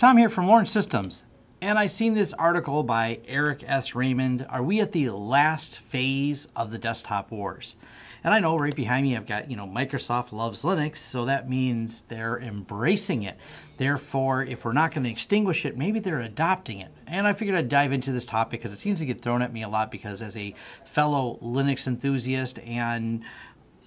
Tom here from Lawrence Systems, and I seen this article by Eric S. Raymond. Are we at the last phase of the desktop wars? And I know right behind me I've got, you know, Microsoft loves Linux, so that means they're embracing it. Therefore, if we're not going to extinguish it, maybe they're adopting it. And I figured I'd dive into this topic because it seems to get thrown at me a lot because as a fellow Linux enthusiast and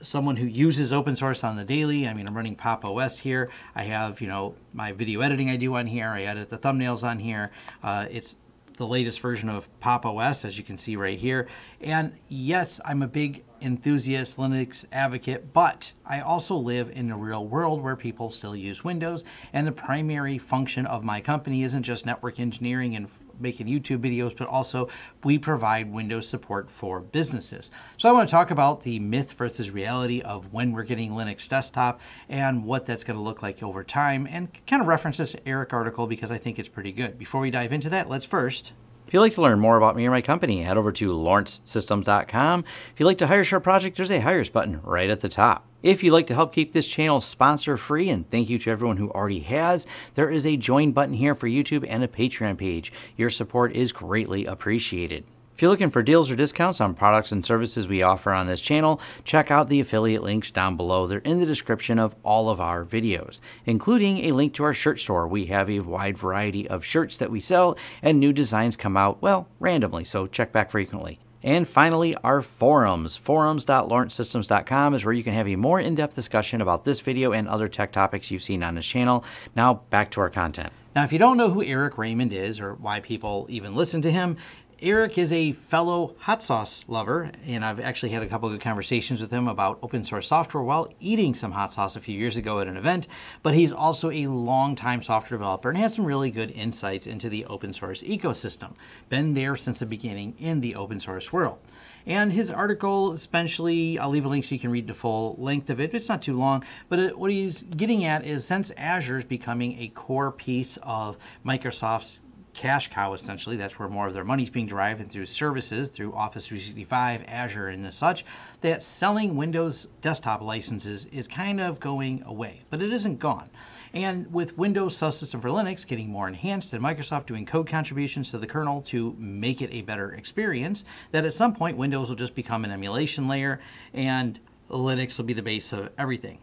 someone who uses open source on the daily. I mean, I'm running Pop OS here. I have, you know, my video editing I do on here. I edit the thumbnails on here. Uh, it's the latest version of Pop OS, as you can see right here. And yes, I'm a big enthusiast Linux advocate, but I also live in a real world where people still use Windows. And the primary function of my company isn't just network engineering and making YouTube videos, but also we provide Windows support for businesses. So I want to talk about the myth versus reality of when we're getting Linux desktop and what that's going to look like over time and kind of reference this Eric article because I think it's pretty good. Before we dive into that, let's first if you'd like to learn more about me or my company, head over to lawrencesystems.com. If you'd like to hire Sharp Project, there's a Hires button right at the top. If you'd like to help keep this channel sponsor free, and thank you to everyone who already has, there is a join button here for YouTube and a Patreon page. Your support is greatly appreciated. If you're looking for deals or discounts on products and services we offer on this channel, check out the affiliate links down below. They're in the description of all of our videos, including a link to our shirt store. We have a wide variety of shirts that we sell, and new designs come out, well, randomly, so check back frequently. And finally, our forums. Forums.lawrencesystems.com is where you can have a more in depth discussion about this video and other tech topics you've seen on this channel. Now, back to our content. Now, if you don't know who Eric Raymond is or why people even listen to him, Eric is a fellow hot sauce lover, and I've actually had a couple of good conversations with him about open source software while eating some hot sauce a few years ago at an event. But he's also a longtime software developer and has some really good insights into the open source ecosystem. Been there since the beginning in the open source world. And his article, especially, I'll leave a link so you can read the full length of it. It's not too long, but what he's getting at is since Azure is becoming a core piece of Microsoft's cash cow essentially. That's where more of their money is being derived and through services, through Office 365, Azure, and such, that selling Windows desktop licenses is kind of going away, but it isn't gone. And with Windows Subsystem for Linux getting more enhanced and Microsoft doing code contributions to the kernel to make it a better experience, that at some point Windows will just become an emulation layer and Linux will be the base of everything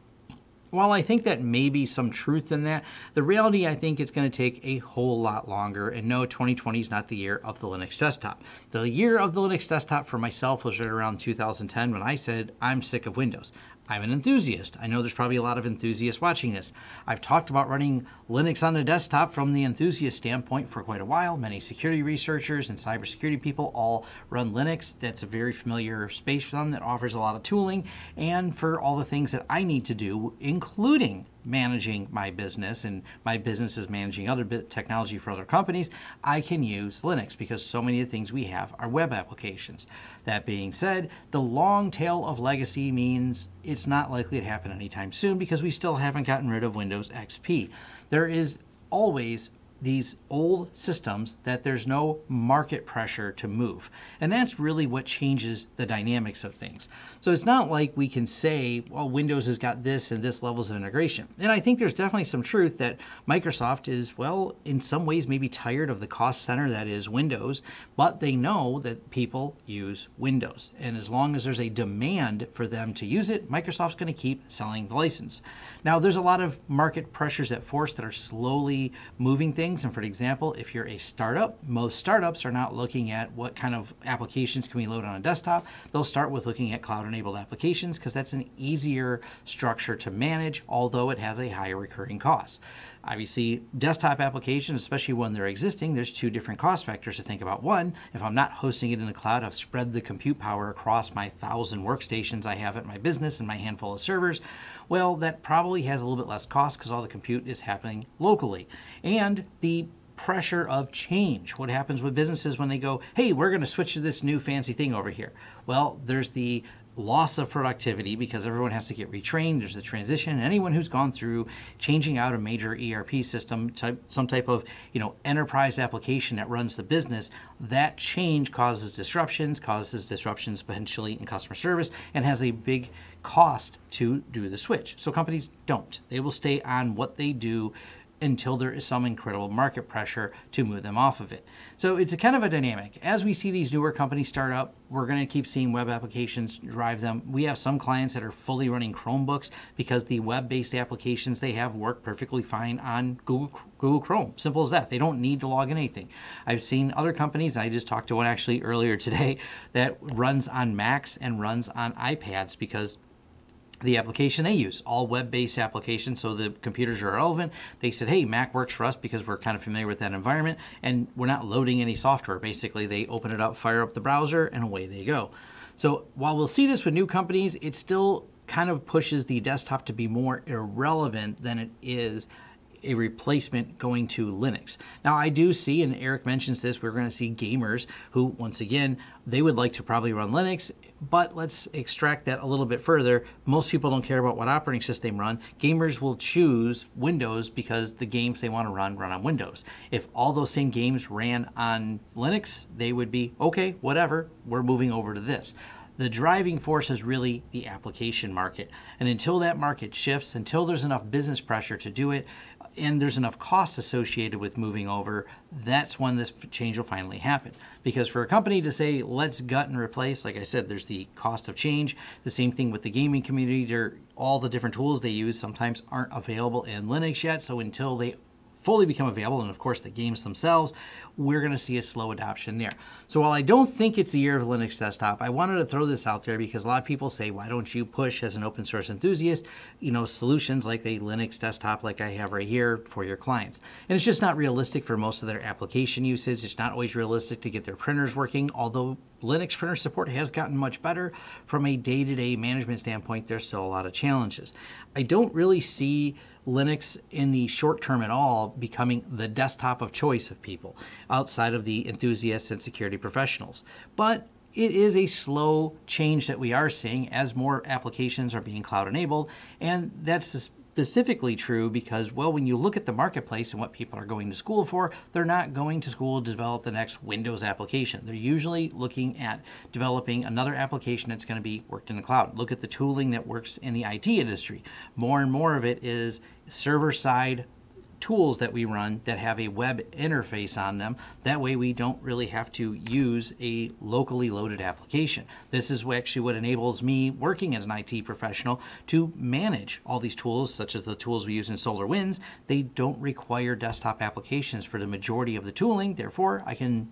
while I think that may be some truth in that, the reality I think it's going to take a whole lot longer. And no, 2020 is not the year of the Linux desktop. The year of the Linux desktop for myself was right around 2010 when I said, I'm sick of Windows. I'm an enthusiast. I know there's probably a lot of enthusiasts watching this. I've talked about running Linux on the desktop from the enthusiast standpoint for quite a while. Many security researchers and cybersecurity people all run Linux. That's a very familiar space for them that offers a lot of tooling and for all the things that I need to do, including managing my business and my business is managing other technology for other companies, I can use Linux because so many of the things we have are web applications. That being said, the long tail of legacy means it's not likely to happen anytime soon because we still haven't gotten rid of Windows XP. There is always these old systems that there's no market pressure to move. And that's really what changes the dynamics of things. So it's not like we can say, well, Windows has got this and this levels of integration. And I think there's definitely some truth that Microsoft is, well, in some ways maybe tired of the cost center that is Windows, but they know that people use Windows. And as long as there's a demand for them to use it, Microsoft's going to keep selling the license. Now, there's a lot of market pressures at force that are slowly moving things things. And for example, if you're a startup, most startups are not looking at what kind of applications can we load on a desktop. They'll start with looking at cloud enabled applications because that's an easier structure to manage, although it has a higher recurring cost. Obviously, desktop applications, especially when they're existing, there's two different cost factors to think about. One, if I'm not hosting it in the cloud, I've spread the compute power across my thousand workstations I have at my business and my handful of servers. Well, that probably has a little bit less cost because all the compute is happening locally. And the pressure of change. What happens with businesses when they go, hey, we're going to switch to this new fancy thing over here? Well, there's the loss of productivity because everyone has to get retrained. There's a transition. Anyone who's gone through changing out a major ERP system, type, some type of you know enterprise application that runs the business, that change causes disruptions, causes disruptions potentially in customer service, and has a big cost to do the switch. So companies don't. They will stay on what they do until there is some incredible market pressure to move them off of it. So it's a kind of a dynamic. As we see these newer companies start up, we're going to keep seeing web applications drive them. We have some clients that are fully running Chromebooks because the web-based applications they have work perfectly fine on Google Google Chrome. Simple as that. They don't need to log in anything. I've seen other companies, I just talked to one actually earlier today that runs on Macs and runs on iPads because the application they use, all web-based applications, so the computers are relevant. They said, hey, Mac works for us because we're kind of familiar with that environment, and we're not loading any software. Basically, they open it up, fire up the browser, and away they go. So while we'll see this with new companies, it still kind of pushes the desktop to be more irrelevant than it is a replacement going to Linux. Now, I do see, and Eric mentions this, we're going to see gamers who, once again, they would like to probably run Linux, but let's extract that a little bit further. Most people don't care about what operating system run. Gamers will choose Windows because the games they want to run run on Windows. If all those same games ran on Linux, they would be, okay, whatever, we're moving over to this the driving force is really the application market. And until that market shifts, until there's enough business pressure to do it, and there's enough cost associated with moving over, that's when this change will finally happen. Because for a company to say, let's gut and replace, like I said, there's the cost of change. The same thing with the gaming community. All the different tools they use sometimes aren't available in Linux yet. So until they fully become available, and of course the games themselves, we're going to see a slow adoption there. So while I don't think it's the year of Linux desktop, I wanted to throw this out there because a lot of people say, why don't you push as an open source enthusiast, you know, solutions like a Linux desktop like I have right here for your clients. And it's just not realistic for most of their application usage. It's not always realistic to get their printers working, although Linux printer support has gotten much better. From a day-to-day management standpoint, there's still a lot of challenges. I don't really see Linux in the short term at all becoming the desktop of choice of people outside of the enthusiasts and security professionals. But it is a slow change that we are seeing as more applications are being cloud enabled, and that's specifically true because, well, when you look at the marketplace and what people are going to school for, they're not going to school to develop the next Windows application. They're usually looking at developing another application that's going to be worked in the cloud. Look at the tooling that works in the IT industry. More and more of it is server side tools that we run that have a web interface on them. That way we don't really have to use a locally loaded application. This is actually what enables me working as an IT professional to manage all these tools such as the tools we use in SolarWinds. They don't require desktop applications for the majority of the tooling. Therefore, I can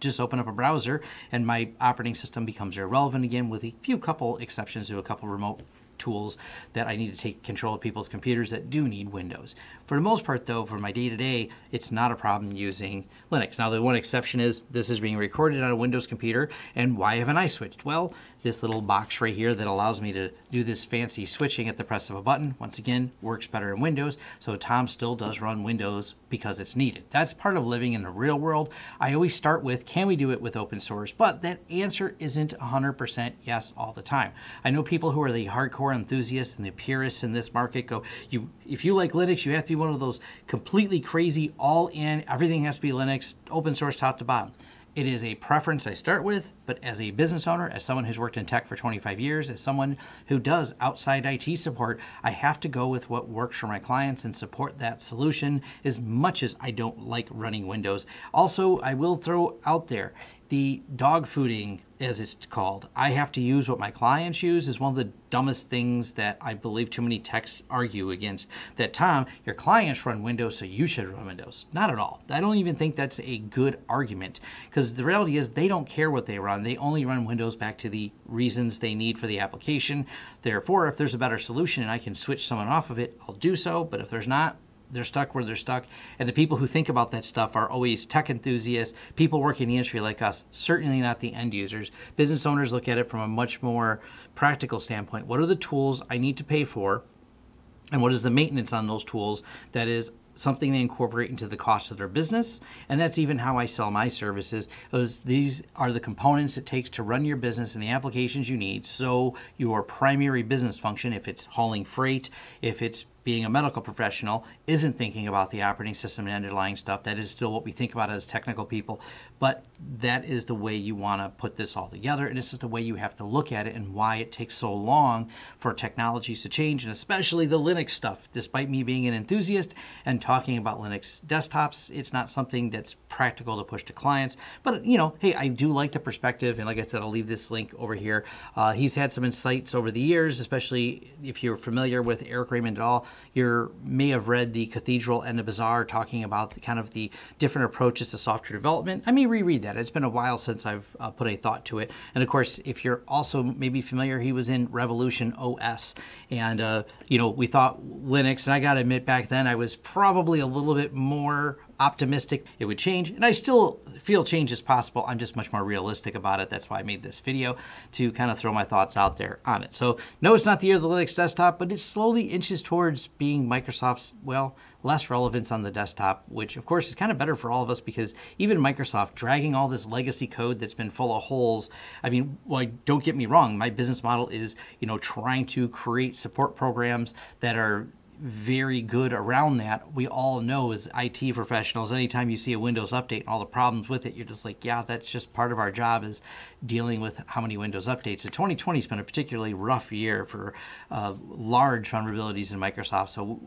just open up a browser and my operating system becomes irrelevant again with a few couple exceptions to a couple remote tools that I need to take control of people's computers that do need Windows. For the most part, though, for my day-to-day, it's not a problem using Linux. Now, the one exception is this is being recorded on a Windows computer, and why haven't I switched? Well, this little box right here that allows me to do this fancy switching at the press of a button, once again, works better in Windows, so Tom still does run Windows because it's needed. That's part of living in the real world. I always start with, can we do it with open source? But that answer isn't 100% yes all the time. I know people who are the hardcore enthusiasts and the purists in this market go, you if you like Linux, you have to be one of those completely crazy, all in, everything has to be Linux, open source top to bottom. It is a preference I start with, but as a business owner, as someone who's worked in tech for 25 years, as someone who does outside IT support, I have to go with what works for my clients and support that solution as much as I don't like running Windows. Also, I will throw out there the dog fooding, as it's called. I have to use what my clients use is one of the dumbest things that I believe too many techs argue against. That Tom, your clients run Windows, so you should run Windows. Not at all. I don't even think that's a good argument because the reality is they don't care what they run. They only run Windows back to the reasons they need for the application. Therefore, if there's a better solution and I can switch someone off of it, I'll do so. But if there's not, they're stuck where they're stuck. And the people who think about that stuff are always tech enthusiasts, people working in the industry like us, certainly not the end users. Business owners look at it from a much more practical standpoint. What are the tools I need to pay for? And what is the maintenance on those tools that is something they incorporate into the cost of their business. And that's even how I sell my services. These are the components it takes to run your business and the applications you need. So your primary business function, if it's hauling freight, if it's being a medical professional isn't thinking about the operating system and underlying stuff. That is still what we think about as technical people, but that is the way you want to put this all together, and this is the way you have to look at it and why it takes so long for technologies to change, and especially the Linux stuff. Despite me being an enthusiast and talking about Linux desktops, it's not something that's practical to push to clients. But you know, hey, I do like the perspective, and like I said, I'll leave this link over here. Uh, he's had some insights over the years, especially if you're familiar with Eric Raymond at all you may have read the Cathedral and the Bazaar talking about the kind of the different approaches to software development. I may reread that. It's been a while since I've uh, put a thought to it. And of course, if you're also maybe familiar, he was in Revolution OS. And, uh, you know, we thought Linux, and I got to admit back then I was probably a little bit more optimistic it would change. And I still feel change is possible. I'm just much more realistic about it. That's why I made this video to kind of throw my thoughts out there on it. So no, it's not the year of the Linux desktop, but it slowly inches towards being Microsoft's, well, less relevance on the desktop, which of course is kind of better for all of us because even Microsoft dragging all this legacy code that's been full of holes. I mean, well, don't get me wrong. My business model is, you know, trying to create support programs that are very good around that. We all know as IT professionals, anytime you see a Windows update and all the problems with it, you're just like, yeah, that's just part of our job is dealing with how many Windows updates. And 2020 has been a particularly rough year for uh, large vulnerabilities in Microsoft. So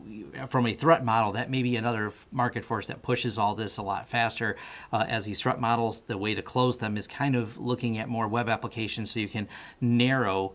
from a threat model, that may be another market force that pushes all this a lot faster. Uh, as these threat models, the way to close them is kind of looking at more web applications so you can narrow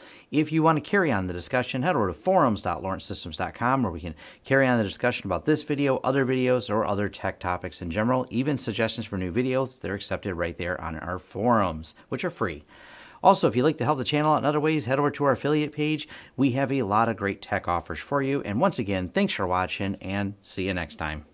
If you want to carry on the discussion, head over to forums.lawrencesystems.com where we can carry on the discussion about this video, other videos, or other tech topics in general. Even suggestions for new videos, they're accepted right there on our forums, which are free. Also, if you'd like to help the channel out in other ways, head over to our affiliate page. We have a lot of great tech offers for you. And once again, thanks for watching and see you next time.